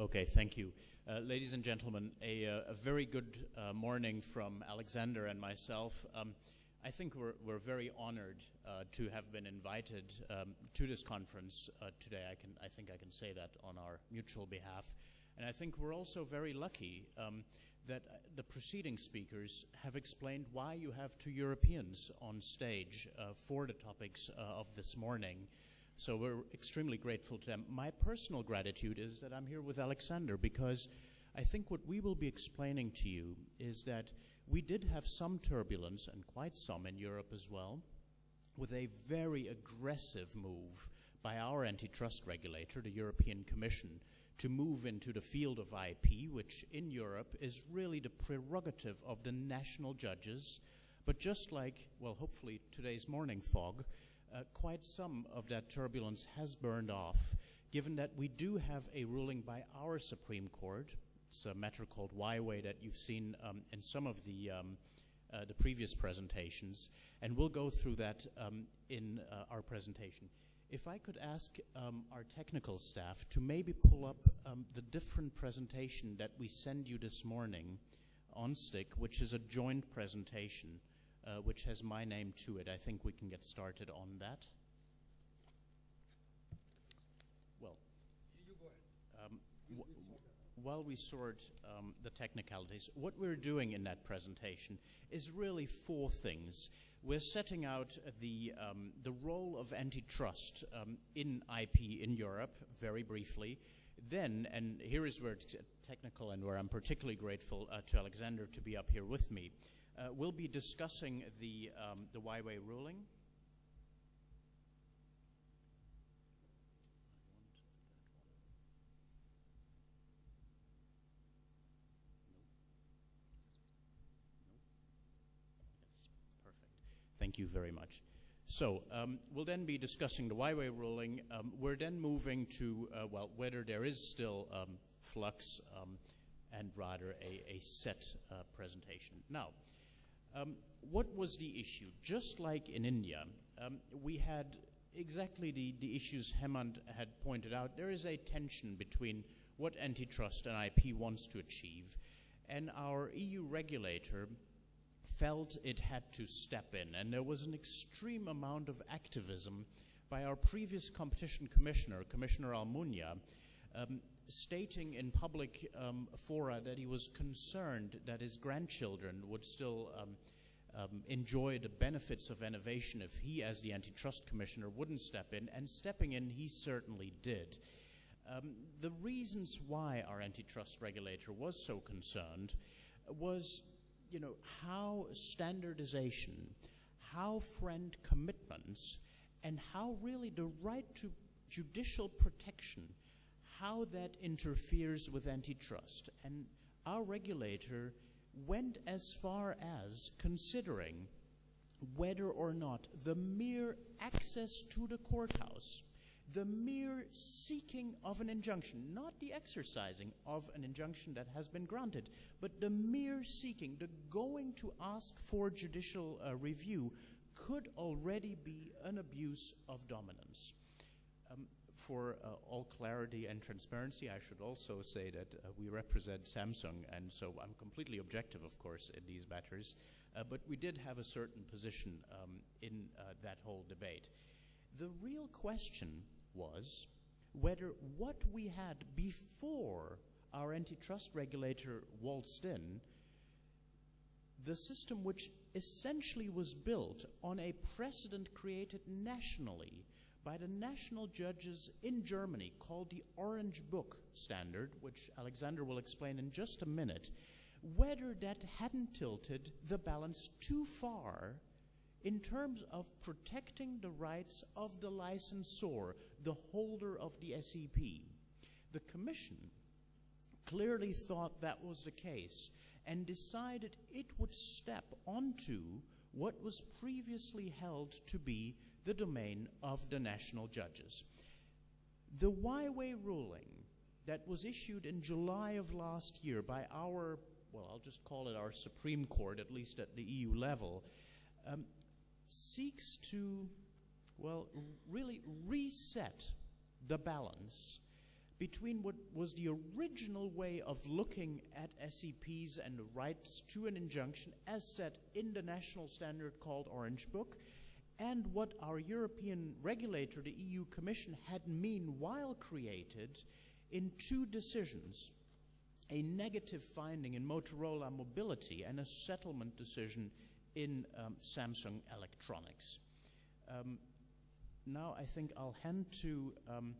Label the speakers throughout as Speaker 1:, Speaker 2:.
Speaker 1: Okay, thank you. Uh, ladies and gentlemen, a, uh, a very good uh, morning from Alexander and myself. Um, I think we're, we're very honored uh, to have been invited um, to this conference uh, today. I, can, I think I can say that on our mutual behalf. And I think we're also very lucky um, that the preceding speakers have explained why you have two Europeans on stage for the topics of this morning. So we're extremely grateful to them. My personal gratitude is that I'm here with Alexander because I think what we will be explaining to you is that we did have some turbulence, and quite some in Europe as well, with a very aggressive move by our antitrust regulator, the European Commission, to move into the field of IP, which in Europe is really the prerogative of the national judges. But just like, well, hopefully today's morning fog, uh, quite some of that turbulence has burned off, given that we do have a ruling by our Supreme Court. It's a matter called Huawei that you've seen um, in some of the, um, uh, the previous presentations, and we'll go through that um, in uh, our presentation. If I could ask um, our technical staff to maybe pull up um, the different presentation that we send you this morning on stick, which is a joint presentation uh, which has my name to it. I think we can get started on that. Well, um, while we sort um, the technicalities, what we're doing in that presentation is really four things. We're setting out the, um, the role of antitrust um, in IP in Europe, very briefly. Then, and here is where it's technical and where I'm particularly grateful uh, to Alexander to be up here with me. Uh, we'll be discussing the, um, the Huawei ruling. Thank you very much. So um, we'll then be discussing the Huawei ruling. Um, we're then moving to, uh, well, whether there is still um, flux um, and rather a, a set uh, presentation. Now, um, what was the issue? Just like in India, um, we had exactly the, the issues Hemant had pointed out. There is a tension between what antitrust and IP wants to achieve, and our EU regulator felt it had to step in, and there was an extreme amount of activism by our previous competition commissioner, Commissioner Almunia, um, stating in public um, fora that he was concerned that his grandchildren would still um, um, enjoy the benefits of innovation if he, as the antitrust commissioner, wouldn't step in, and stepping in, he certainly did. Um, the reasons why our antitrust regulator was so concerned was, you know, how standardization, how FRAND commitments, and how really the right to judicial protection how that interferes with antitrust. And our regulator went as far as considering whether or not the mere access to the courthouse, the mere seeking of an injunction, not the exercising of an injunction that has been granted, but the mere seeking, the going to ask for judicial uh, review, could already be an abuse of dominance for uh, all clarity and transparency, I should also say that uh, we represent Samsung, and so I'm completely objective, of course, in these matters. Uh, but we did have a certain position um, in uh, that whole debate. The real question was whether what we had before our antitrust regulator waltzed in, the system which essentially was built on a precedent created nationally by the national judges in Germany called the Orange Book Standard, which Alexander will explain in just a minute, whether that hadn't tilted the balance too far in terms of protecting the rights of the licensor, the holder of the SEP. The Commission clearly thought that was the case and decided it would step onto what was previously held to be the domain of the national judges. The Huawei ruling that was issued in July of last year by our, well, I'll just call it our Supreme Court, at least at the EU level, um, seeks to, well, really reset the balance between what was the original way of looking at SEPs and the rights to an injunction as set in the national standard called Orange Book and what our European regulator, the EU Commission, had meanwhile created in two decisions a negative finding in Motorola Mobility and a settlement decision in um, Samsung Electronics. Um, now I think I'll hand to um,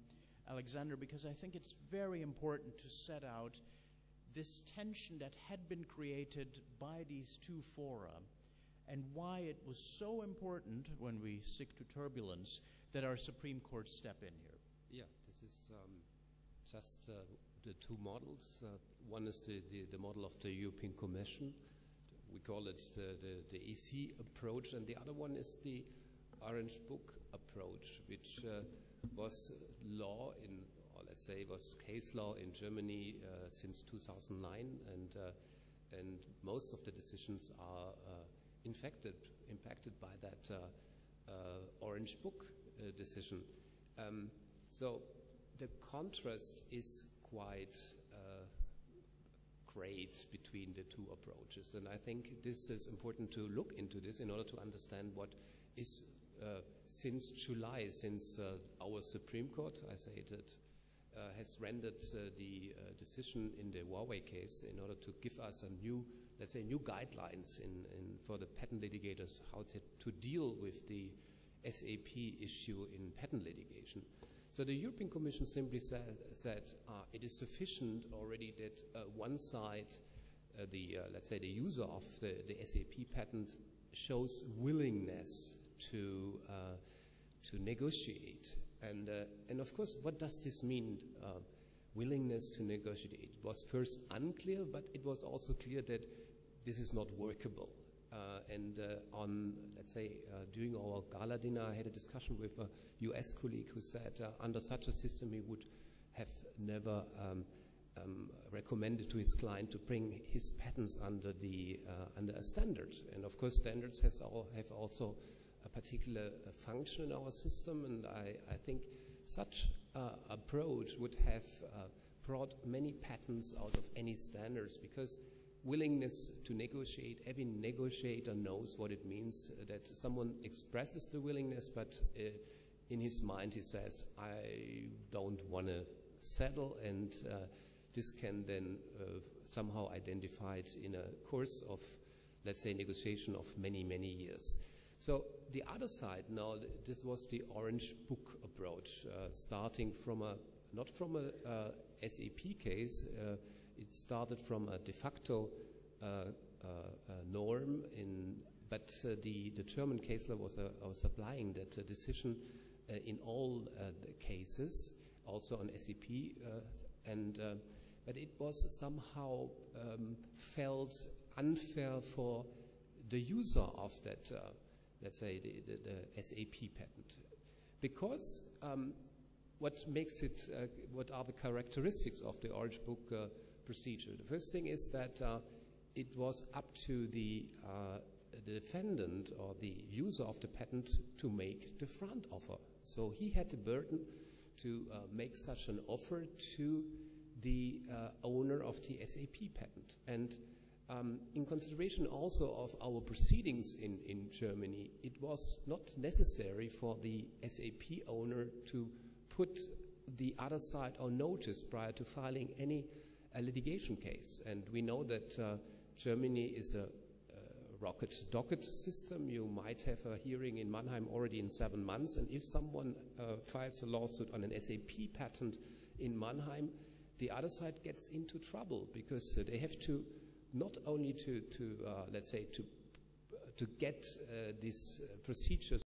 Speaker 1: Alexander because I think it's very important to set out this tension that had been created by these two fora and why it was so important when we stick to turbulence that our Supreme Court step in here.
Speaker 2: Yeah, this is um, just uh, the two models. Uh, one is the, the, the, model of the European Commission. We call it the, the, the EC approach, and the other one is the Orange Book approach, which uh, was law in, or let's say, was case law in Germany uh, since 2009, and uh, and most of the decisions are uh, infected, impacted by that Orange Book decision. Um, so the contrast is quite uh, great between the two approaches. And I think this is important to look into this in order to understand what is uh, since July, since uh, our Supreme Court, I say that, uh, has rendered uh, the uh, decision in the Huawei case in order to give us a new, let's say, new guidelines in, in for the patent litigators how to, to deal with the SEP issue in patent litigation. So the European Commission simply said, said uh, it is sufficient already that uh, one side, uh, the uh, let's say the user of the, the SEP patent, shows willingness to uh, to negotiate. And uh, and of course, what does this mean? Willingness to negotiate. It was first unclear, but it was also clear that this is not workable. Uh, and uh, on, let's say, uh, during our gala dinner, I had a discussion with a US colleague who said under such a system he would have never um, um, recommended to his client to bring his patents under the uh, under a standard. And of course, standards has all, have also a particular uh, function in our system. And I, I think such uh, approach would have brought many patents out of any standards because willingness to negotiate. Every negotiator knows what it means that someone expresses the willingness, but uh, in his mind he says, I don't want to settle, and uh, this can then uh, somehow identified in a course of, let's say, negotiation of many, many years. So the other side now, this was the orange book approach, uh, starting from a, not from a uh, SEP case, uh, it started from a de facto uh, uh, uh, norm in but the, the German case law was, was applying that decision in all the cases, also on SEP, and but it was somehow um, felt unfair for the user of that, uh, let's say, the, the, the, SEP patent. Because um, what makes it, uh, what are the characteristics of the Orange Book uh, procedure. The first thing is that uh, it was up to the, uh, the defendant or the user of the patent to make the front offer. So he had the burden to uh, make such an offer to the owner of the SEP patent. And um, in consideration also of our proceedings in, in Germany, it was not necessary for the SEP owner to put the other side on notice prior to filing any a litigation case. And we know that uh, Germany is a rocket docket system. You might have a hearing in Mannheim already in seven months. And if someone uh, files a lawsuit on an SEP patent in Mannheim, the other side gets into trouble because uh, they have to not only to, to uh, let's say, to to get uh, these procedures